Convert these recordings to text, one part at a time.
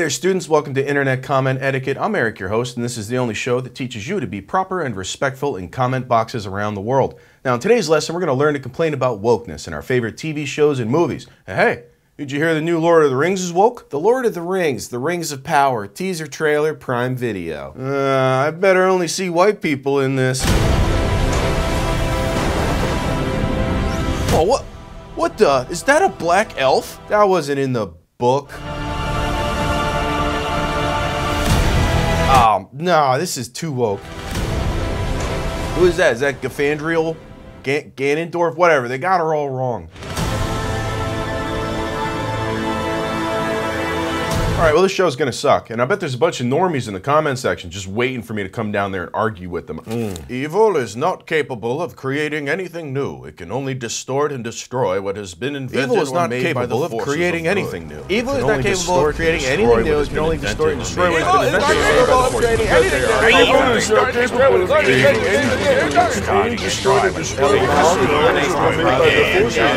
Hey there, students. Welcome to Internet Comment Etiquette. I'm Erik, your host, and this is the only show that teaches you to be proper and respectful in comment boxes around the world. Now, in today's lesson, we're going to learn to complain about wokeness in our favorite TV shows and movies. And hey, did you hear the new Lord of the Rings is woke? The Lord of the Rings, The Rings of Power, teaser trailer, Prime Video. Uh, I better only see white people in this. Oh, what? What the? Is that a black elf? That wasn't in the book. Oh, no, this is too woke. Who is that? Is that Gafandriel? Gan Ganondorf? Whatever. They got her all wrong. All right, well, this show's gonna suck, and I bet there's a bunch of normies in the comment section just waiting for me to come down there and argue with them. Mm. Evil is not capable of creating anything new. It can only distort and destroy what has been invented Evil is or not made capable by the of forces creating of anything new. It Evil can is not only capable distort of and creating destroy anything what new. has It can been only invented distort and or destroy made what by has the been forces invented. of Evil good. is not capable of creating anything new. Evil is not capable of creating anything new. It can only distort and destroy what has been invented or made by the forces of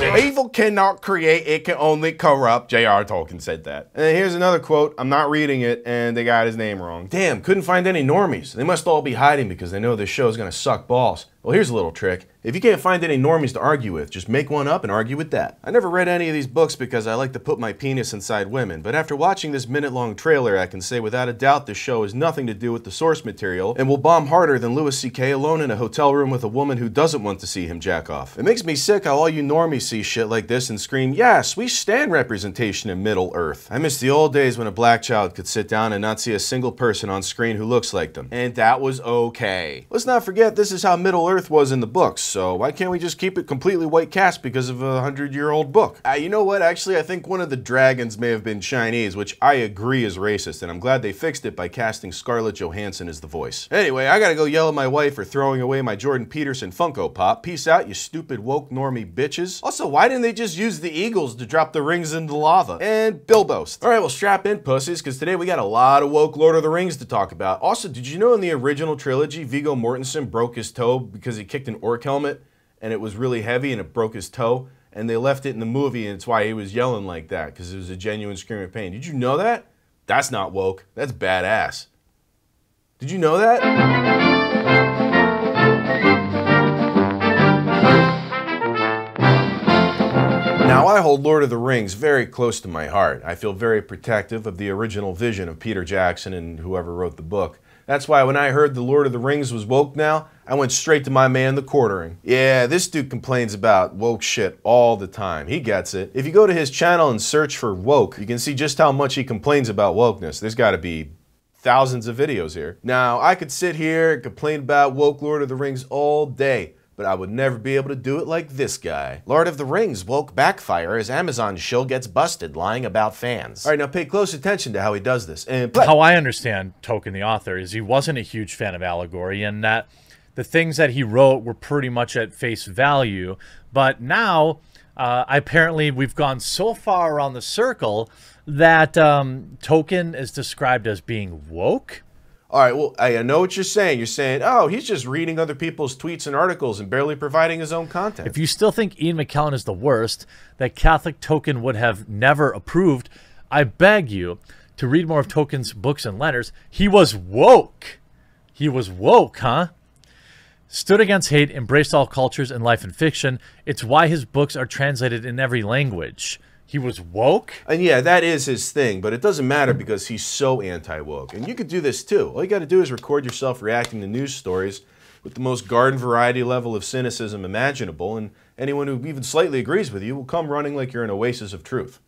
good. Evil cannot create, it can only corrupt. J.R. Tolkien said that. And here's another quote. I'm not reading it, and they got his name wrong. Damn, couldn't find any normies. They must all be hiding because they know this show is gonna suck balls. Well, here's a little trick. If you can't find any normies to argue with, just make one up and argue with that. I never read any of these books because I like to put my penis inside women, but after watching this minute long trailer, I can say without a doubt this show has nothing to do with the source material and will bomb harder than Louis C.K. alone in a hotel room with a woman who doesn't want to see him jack off. It makes me sick how all you normies see shit like this and scream, Yes, we stand representation in Middle Earth. I miss the old days when a black child could sit down and not see a single person on screen who looks like them. And that was okay. Let's not forget this is how Middle Earth was in the books, so why can't we just keep it completely white cast because of a hundred year old book? Uh, you know what? Actually, I think one of the dragons may have been Chinese, which I agree is racist, and I'm glad they fixed it by casting Scarlett Johansson as the voice. Anyway, I gotta go yell at my wife for throwing away my Jordan Peterson Funko Pop. Peace out, you stupid woke normie bitches. Also, why didn't they just use the Eagles to drop the rings into lava? And Bilbo's. Alright, well, strap in, pussies, because today we got a lot of woke Lord of the Rings to talk about. Also, did you know in the original trilogy, Viggo Mortensen broke his toe because he kicked an orc helmet and it was really heavy and it broke his toe? And they left it in the movie, and it's why he was yelling like that, because it was a genuine scream of pain. Did you know that? That's not woke. That's badass. Did you know that? Now, I hold Lord of the Rings very close to my heart. I feel very protective of the original vision of Peter Jackson and whoever wrote the book. That's why when I heard the Lord of the Rings was woke now, I went straight to my man, the quartering. Yeah, this dude complains about woke shit all the time. He gets it. If you go to his channel and search for woke, you can see just how much he complains about wokeness. There's gotta be thousands of videos here. Now, I could sit here and complain about woke Lord of the Rings all day, but I would never be able to do it like this guy. Lord of the Rings woke backfire as Amazon shill gets busted lying about fans. All right, now pay close attention to how he does this. And play. how I understand Tolkien, the author, is he wasn't a huge fan of allegory and that the things that he wrote were pretty much at face value. But now, uh, apparently, we've gone so far around the circle that um, Tolkien is described as being woke. All right, well, I know what you're saying. You're saying, oh, he's just reading other people's tweets and articles and barely providing his own content. If you still think Ian McKellen is the worst, that Catholic Tolkien would have never approved, I beg you to read more of Tolkien's books and letters. He was woke. He was woke, huh? Stood against hate, embraced all cultures in life and fiction. It's why his books are translated in every language. He was woke? and yeah, that is his thing, but it doesn't matter because he's so anti woke. And you could do this too. All you got to do is record yourself reacting to news stories with the most garden variety level of cynicism imaginable, and anyone who even slightly agrees with you will come running like you're an oasis of truth.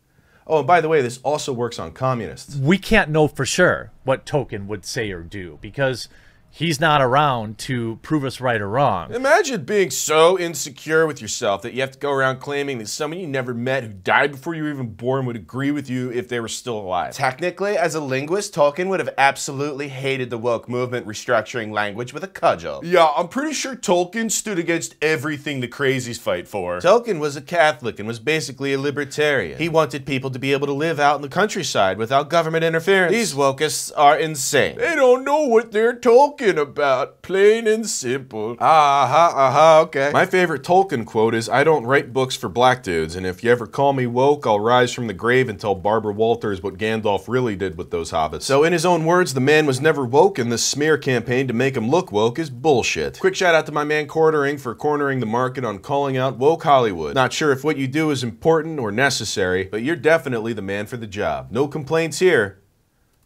Oh, and by the way, this also works on communists. We can't know for sure what Tolkien would say or do because he's not around to prove us right or wrong. Imagine being so insecure with yourself that you have to go around claiming that someone you never met who died before you were even born would agree with you if they were still alive. Technically, as a linguist, Tolkien would have absolutely hated the woke movement restructuring language with a cudgel. Yeah, I'm pretty sure Tolkien stood against everything the crazies fight for. Tolkien was a Catholic and was basically a libertarian. He wanted people to be able to live out in the countryside without government interference. These wokists are insane. They don't know what they're talking talking about? Plain and simple. Ah, uh-huh, uh-huh, okay. My favorite Tolkien quote is, I don't write books for black dudes, and if you ever call me woke, I'll rise from the grave and tell Barbara Walters what Gandalf really did with those hobbits. So in his own words, the man was never woke, and this smear campaign to make him look woke is bullshit. Quick shout out to my man Quartering for cornering the market on calling out woke Hollywood. Not sure if what you do is important or necessary, but you're definitely the man for the job. No complaints here.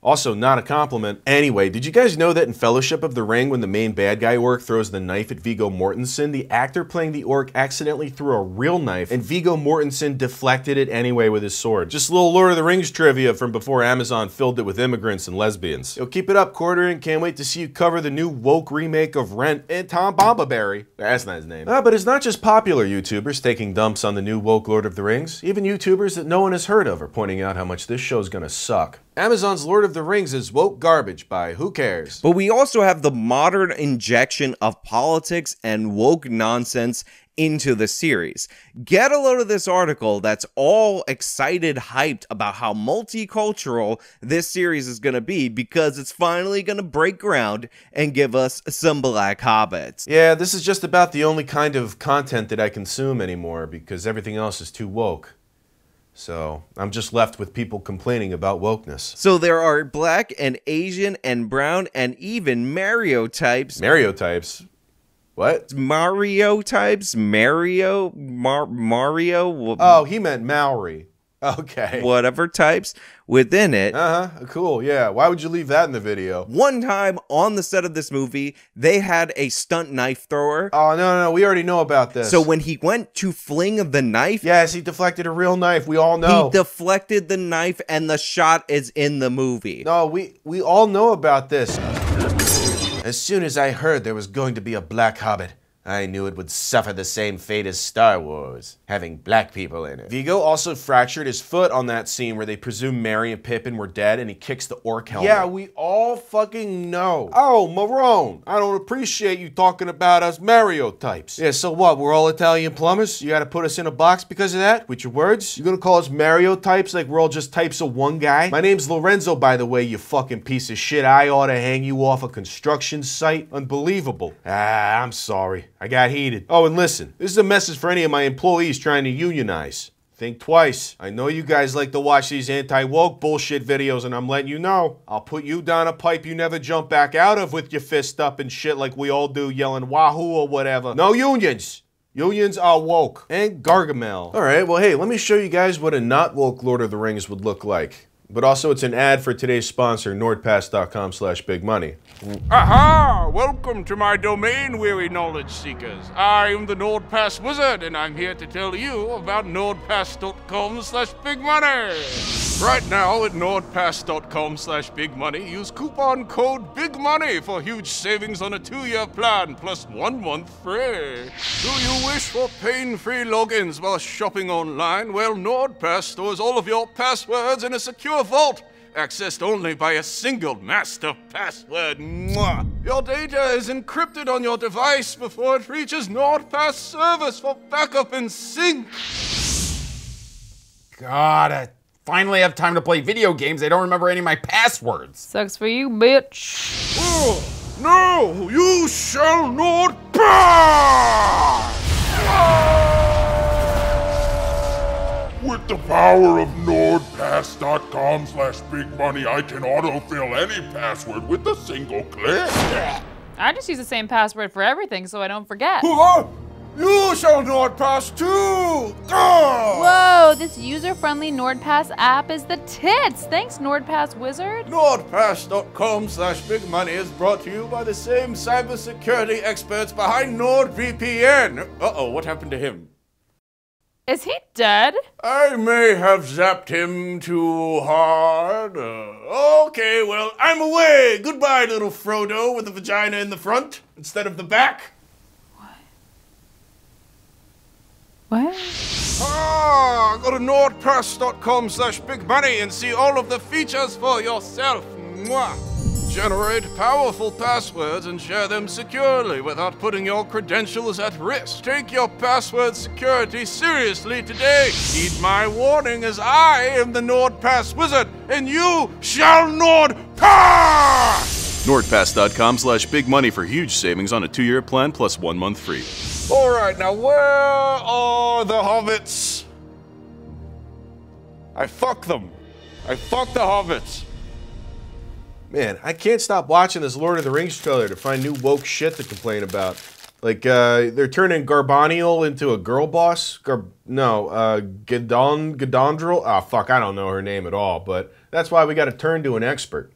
Also, not a compliment. Anyway, did you guys know that in Fellowship of the Ring, when the main bad guy orc throws the knife at Viggo Mortensen, the actor playing the orc accidentally threw a real knife, and Viggo Mortensen deflected it anyway with his sword. Just a little Lord of the Rings trivia from before Amazon filled it with immigrants and lesbians. Yo, keep it up, Quartering. Can't wait to see you cover the new woke remake of Rent and Tom Bombaberry. That's not his name. Ah, but it's not just popular YouTubers taking dumps on the new woke Lord of the Rings. Even YouTubers that no one has heard of are pointing out how much this show's gonna suck. Amazon's Lord of the Rings is woke garbage by who cares? But we also have the modern injection of politics and woke nonsense into the series. Get a load of this article that's all excited, hyped about how multicultural this series is going to be because it's finally going to break ground and give us some black hobbits. Yeah, this is just about the only kind of content that I consume anymore because everything else is too woke. So I'm just left with people complaining about wokeness. So there are black and Asian and brown and even Mario types. Mario types? What? Mario types? Mario? Mar- Mario? Oh, he meant Maori. Okay. Whatever types within it. Uh huh. Cool. Yeah. Why would you leave that in the video? One time on the set of this movie, they had a stunt knife thrower. Oh, no, no, no. We already know about this. So when he went to fling the knife, yes, he deflected a real knife. We all know. He deflected the knife, and the shot is in the movie. No, we we all know about this. As soon as I heard there was going to be a Black Hobbit, I knew it would suffer the same fate as Star Wars, having black people in it. Viggo also fractured his foot on that scene where they presume Merry and Pippin were dead and he kicks the orc helmet. Yeah, we all fucking know. Oh, Marone, I don't appreciate you talking about us Mario types. Yeah, so what, we're all Italian plumbers? You gotta put us in a box because of that? With your words? You gonna call us Mario types like we're all just types of one guy? My name's Lorenzo, by the way, you fucking piece of shit. I ought to hang you off a construction site. Unbelievable. Ah, I'm sorry. I got heated. Oh, and listen, this is a message for any of my employees trying to unionize. Think twice. I know you guys like to watch these anti-woke bullshit videos and I'm letting you know. I'll put you down a pipe you never jump back out of with your fist up and shit like we all do yelling wahoo or whatever. No unions. Unions are woke. And Gargamel. Alright, well hey, let me show you guys what a not woke Lord of the Rings would look like. But also it's an ad for today's sponsor, nordpass.com slash big money. Aha! Welcome to my domain, weary knowledge seekers. I am the NordPass Wizard, and I'm here to tell you about nordpass.com slash big money. Right now at nordpass.com slash big money, use coupon code BIG MONEY for huge savings on a two-year plan plus one month free. Do you wish for pain-free logins while shopping online? Well, NordPass stores all of your passwords in a secure vault accessed only by a single master password. Mwah. Your data is encrypted on your device before it reaches NordPass service for backup and sync. God, I finally have time to play video games. I don't remember any of my passwords. Sucks for you, bitch. Oh, no, you shall not pass! With the power of NordPass.com slash big money, I can autofill any password with a single click. I just use the same password for everything so I don't forget. You shall NordPass pass too! Whoa, this user-friendly NordPass app is the tits! Thanks, NordPass Wizard. NordPass.com slash big money is brought to you by the same cybersecurity experts behind NordVPN. Uh-oh, what happened to him? Is he dead? I may have zapped him too hard. Uh, okay, well, I'm away. Goodbye, little Frodo with a vagina in the front instead of the back. What? Ah, go to nordpass.com slash big money and see all of the features for yourself. Mwah. Generate powerful passwords and share them securely without putting your credentials at risk. Take your password security seriously today. Heed my warning as I am the NordPass Wizard, and you shall NordPass! NordPass.com slash big money for huge savings on a two year plan plus one month free. All right, now where are the hobbits? I fuck them. I fuck the hobbits. Man, I can't stop watching this Lord of the Rings trailer to find new woke shit to complain about. Like, uh, they're turning Garbaniel into a girl boss. Gar- no, uh, Gadon, Gadondril? Ah, fuck, I don't know her name at all, but that's why we gotta turn to an expert.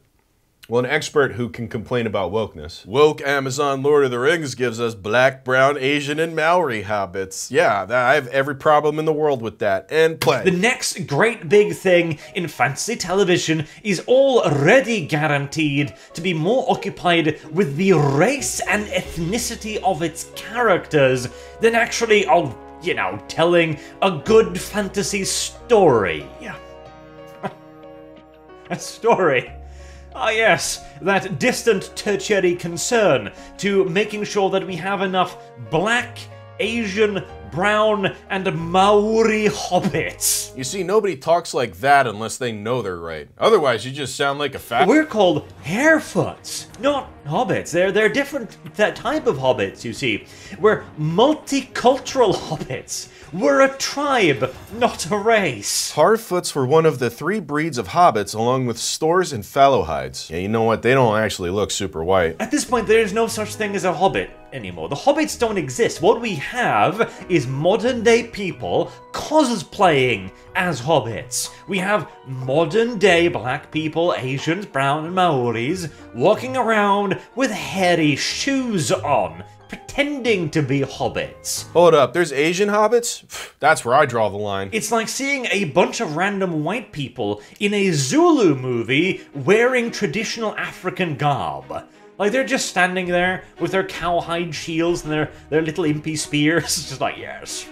Well, an expert who can complain about wokeness. Woke Amazon Lord of the Rings gives us black, brown, Asian, and Maori hobbits. Yeah, I have every problem in the world with that. And play. The next great big thing in fantasy television is already guaranteed to be more occupied with the race and ethnicity of its characters than actually, oh, you know, telling a good fantasy story. a story. Ah, yes, that distant tertiary concern to making sure that we have enough black, Asian, brown, and Maori hobbits. You see, nobody talks like that unless they know they're right. Otherwise, you just sound like a fat. We're called Harfoots, not hobbits. They're they're different that type of hobbits, you see. We're multicultural hobbits. We're a tribe, not a race. Harfoots were one of the three breeds of hobbits, along with Stoors and Fallohides. Yeah, you know what? They don't actually look super white. At this point, there is no such thing as a hobbit anymore. The hobbits don't exist. What we have is modern day people cosplaying as hobbits. We have modern day black people, Asians, brown, and Maoris walking around with hairy shoes on, pretending to be hobbits. Hold up, there's Asian hobbits? That's where I draw the line. It's like seeing a bunch of random white people in a Zulu movie wearing traditional African garb. Like they're just standing there with their cowhide shields and their, their little impy spears, It's just like, yes,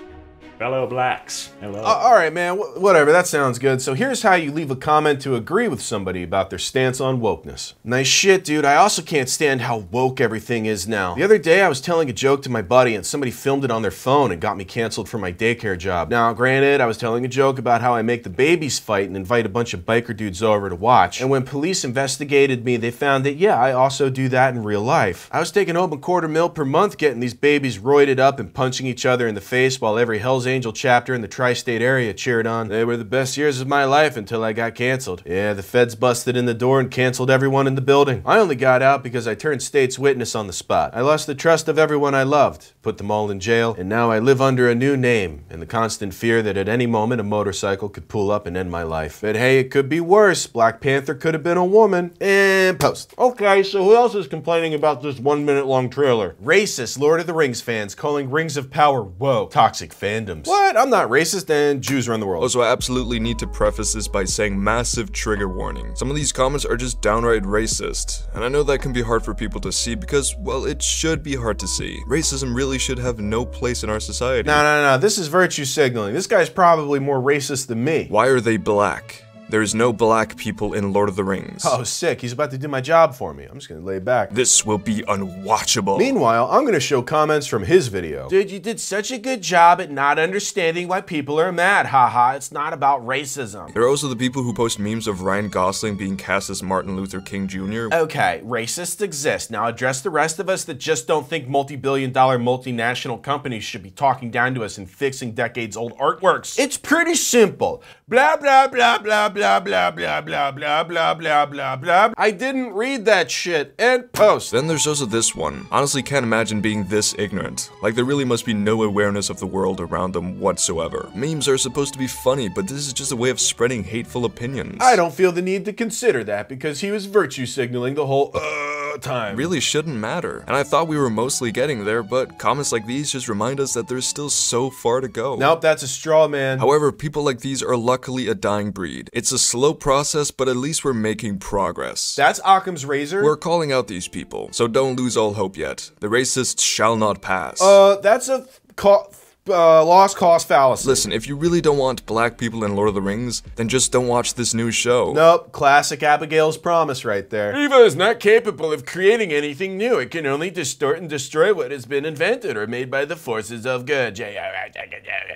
fellow blacks, hello. Uh, all right, man, wh- whatever, that sounds good. So here's how you leave a comment to agree with somebody about their stance on wokeness. Nice shit, dude. I also can't stand how woke everything is now. The other day, I was telling a joke to my buddy, and somebody filmed it on their phone and got me canceled for my daycare job. Now, granted, I was telling a joke about how I make the babies fight and invite a bunch of biker dudes over to watch. And when police investigated me, they found that, yeah, I also do that in real life. I was taking a quarter mil per month getting these babies roided up and punching each other in the face while every Hell's Angel chapter in the tri state area cheered on. They were the best years of my life until I got canceled. Yeah, the feds busted in the door and canceled everyone in the building. I only got out because I turned state's witness on the spot. I lost the trust of everyone I loved, put them all in jail, and now I live under a new name in the constant fear that at any moment a motorcycle could pull up and end my life. But hey, it could be worse. Black Panther could have been a woman. And post. Okay, so who else is complaining about this one minute long trailer? Racist Lord of the Rings fans calling Rings of Power whoa. Toxic fandoms. What? I'm not racist and Jews run the world. Also, I absolutely need to preface this by saying massive trigger warning. Some of these comments are just downright racist, and I know that can be hard for people to see because, well, it should be hard to see. Racism really should have no place in our society. No, no, no, this is virtue signaling. This guy's probably more racist than me. Why are they black? There is no black people in Lord of the Rings. Oh, sick. He's about to do my job for me. I'm just gonna lay back. This will be unwatchable. Meanwhile, I'm gonna show comments from his video. Dude, you did such a good job at not understanding why people are mad. Haha, it's not about racism. There are also the people who post memes of Ryan Gosling being cast as Martin Luther King Jr. Okay, racists exist. Now address the rest of us that just don't think multi billion dollar multinational companies should be talking down to us and fixing decades old artworks. It's pretty simple. Blah, blah, blah, blah, blah, blah, blah, blah, blah, blah, blah, blah, blah. blah. I didn't read that shit. And post. Then there's also this one. Honestly, can't imagine being this ignorant. Like, there really must be no awareness of the world around them whatsoever. Memes are supposed to be funny, but this is just a way of spreading hateful opinions. I don't feel the need to consider that because he was virtue signaling the whole uh time. really shouldn't matter. And I thought we were mostly getting there, but comments like these just remind us that there's still so far to go. Nope, that's a straw man. However, people like these are luckily a dying breed. It's a slow process, but at least we're making progress. That's Occam's razor. We're calling out these people, so don't lose all hope yet. The racists shall not pass. Uh, that's a ca- uh, lost cause fallacy. Listen, if you really don't want black people in Lord of the Rings, then just don't watch this new show. Nope, classic Abigail's promise right there. Eva is not capable of creating anything new. It can only distort and destroy what has been invented or made by the forces of good.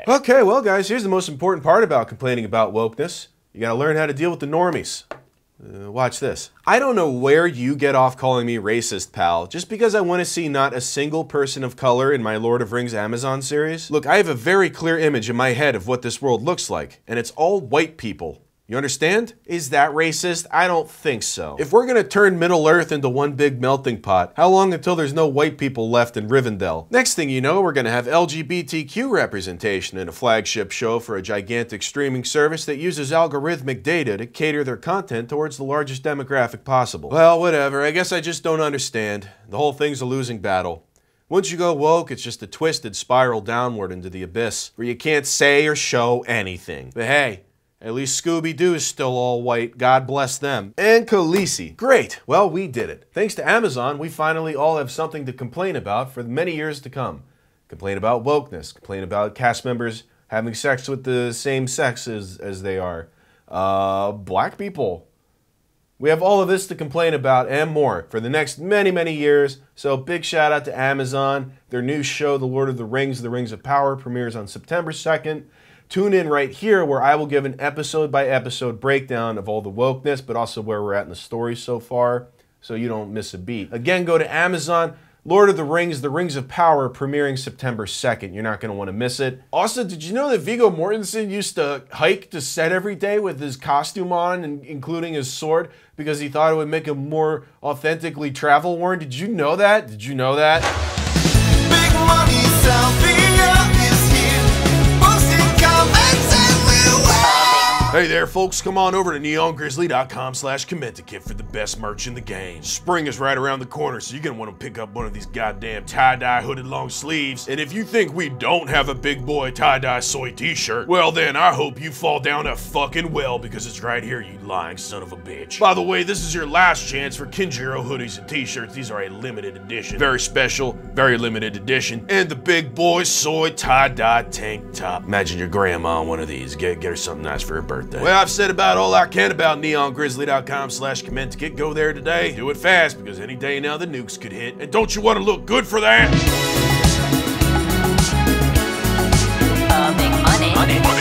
Okay, well, guys, here's the most important part about complaining about wokeness. You gotta learn how to deal with the normies. Uh, watch this. I don't know where you get off calling me racist, pal, just because I want to see not a single person of color in my Lord of Rings Amazon series. Look, I have a very clear image in my head of what this world looks like, and it's all white people. You understand? Is that racist? I don't think so. If we're gonna turn Middle Earth into one big melting pot, how long until there's no white people left in Rivendell? Next thing you know, we're gonna have LGBTQ representation in a flagship show for a gigantic streaming service that uses algorithmic data to cater their content towards the largest demographic possible. Well, whatever. I guess I just don't understand. The whole thing's a losing battle. Once you go woke, it's just a twisted spiral downward into the abyss where you can't say or show anything. But hey, at least Scooby Doo is still all white. God bless them. And Khaleesi. Great. Well, we did it. Thanks to Amazon, we finally all have something to complain about for many years to come. Complain about wokeness. Complain about cast members having sex with the same sex as, as they are. Uh, black people. We have all of this to complain about and more for the next many, many years. So, big shout out to Amazon. Their new show, The Lord of the Rings, The Rings of Power, premieres on September 2nd. Tune in right here where I will give an episode by episode breakdown of all the wokeness, but also where we're at in the story so far, so you don't miss a beat. Again, go to Amazon. Lord of the Rings, The Rings of Power, premiering September 2nd. You're not going to want to miss it. Also, did you know that Viggo Mortensen used to hike to set every day with his costume on, and including his sword, because he thought it would make him more authentically travel worn? Did you know that? Did you know that? Hey there, folks. Come on over to neongrizzly.com slash commentiquette for the best merch in the game. Spring is right around the corner, so you're going to want to pick up one of these goddamn tie-dye hooded long sleeves. And if you think we don't have a big boy tie-dye soy t-shirt, well then I hope you fall down a fucking well because it's right here, you lying son of a bitch. By the way, this is your last chance for Kinjiro hoodies and t-shirts. These are a limited edition. Very special, very limited edition. And the big boy soy tie-dye tank top. Imagine your grandma on one of these. Get, get her something nice for her birthday. Well, I've said about all I can about neongrizzly.com slash commentiquette. Go there today. Do it fast because any day now the nukes could hit. And don't you want to look good for that? Uh, big money. Money.